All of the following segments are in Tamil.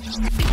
Thank you.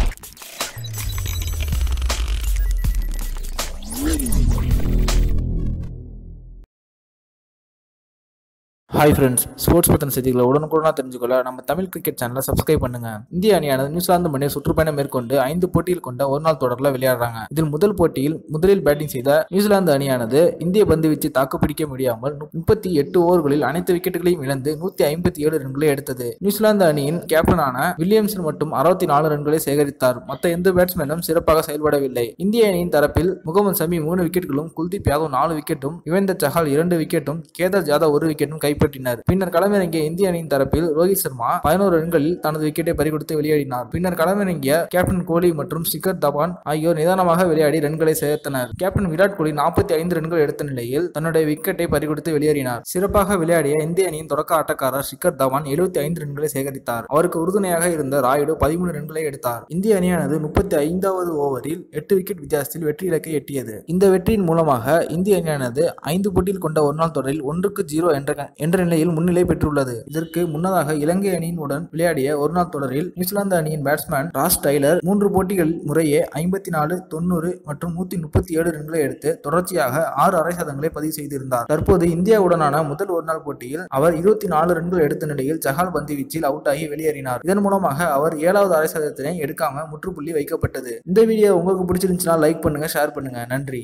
Hi friends sports பற்றின செய்திகளை உடனுக்குடனாக தெரிஞ்சுக்கொள்ள நம்ம தமிழ் கிரிக்கெட் சேனலை சப்ஸ்கிரைப் பண்ணுங்க. இந்திய அணியானது நியூசிலாந்து மணியை சுற்றுப்பயணம் மேற்கொண்டு ஐந்து போட்டியில் கொண்ட ஒரு நாள் தொடரில் விளையாடுறாங்க. இதில் முதல் போட்டியில் முதலில் பேட்டிங் செய்த நியூசிலாந்து அணியானது இந்திய பந்து வீச்சு தாக்குப்பிடிக்க முடியாமல் முப்பத்தி எட்டு ஓவர்களில் அனைத்து விக்கெட்டுகளையும் இழந்து நூத்தி ஐம்பத்தி ஏழு ரன்களை எடுத்தது. நியூசிலாந்து அணியின் கேப்டனான வில்லியம்சன் மட்டும் அறுபத்தி நாலு ரன்களை சேகரித்தார். மற்ற எந்த பேட்ஸ்மேனும் சிறப்பாக செயல்படவில்லை. இந்திய அணியின் தரப்பில் முகமது சமி மூணு விக்கெட்டுகளும் குல்தீப் யாதவ் நாலு விக்கெட்டும் யுவேந்தர் சஹால் இரண்டு விக்கெட்டும் கேதார் ஜாதவ் ஒரு விக்கெட்டும் கைப்பற்றினர் பின்னர் களமிறங்கிய இந்திய அணியின் தரப்பில் ரோஹித் சர்மா பதினோரு ரன்களில் தனது விக்கெட்டை பறிகொடுத்து வெளியேறினார். பின்னர் களமிறங்கிய கேப்டன் கோலி மற்றும் சிகர் தவான் ஆகியோர் நிதானமாக விளையாடி ரன்களை சேர்த்தனர். கேப்டன் விராட் கோலி நாற்பத்தி ஐந்து ரன்கள் எடுத்த நிலையில் தன்னுடைய விக்கெட்டை பறிகொடுத்து வெளியேறினார். சிறப்பாக விளையாடிய இந்திய அணியின் தொடக்க ஆட்டக்காரர் சிக்கர் தவான் எழுபத்தி ஐந்து ரன்களை சேகரித்தார். அவருக்கு உறுதுணையாக இருந்த ராயுடு பதிமூணு ரன்களை எடுத்தார். இந்திய அணியானது முப்பத்தி ஐந்தாவது ஓவரில் எட்டு விக்கெட் வித்தியாசத்தில் வெற்றி இலக்கை எட்டியது. இந்த வெற்றியின் மூலமாக இந்திய அணியானது ஐந்து போட்டியில் கொண்ட ஒருநாள் தொடரில் ஒன்றுக்கு ஜீரோ என்ற என்ற நிலையில் முன்னிலை பெற்றுள்ளது. இதற்கு முன்னதாக இலங்கை அணியின் உடன் விளையாடிய ஒருநாள் தொடரில் நியூசிலாந்து அணியின் பேட்ஸ்மேன் ராஸ் டைலர் மூன்று போட்டிகள் முறையே ஐம்பத்தி நாலு தொண்ணூறு மற்றும் நூத்தி முப்பத்தி ஏழு ரன்களை எடுத்து தொடர்ச்சியாக ஆறு அரை சதங்களை பதிவு செய்திருந்தார். தற்போது இந்தியாவுடனான முதல் ஒருநாள் போட்டியில் அவர் இருபத்தி நாலு ரன்கள் எடுத்த நிலையில் ஜஹால் பந்து வீச்சில் அவுட் ஆகி வெளியேறினார். இதன் மூலமாக அவர் ஏழாவது அரை சதத்தினை எடுக்காம முற்றுப்புள்ளி வைக்கப்பட்டது. இந்த வீடியோ உங்களுக்கு பிடிச்சிருந்துச்சுன்னா லைக் பண்ணுங்க ஷேர் பண்ணுங்க. நன்றி.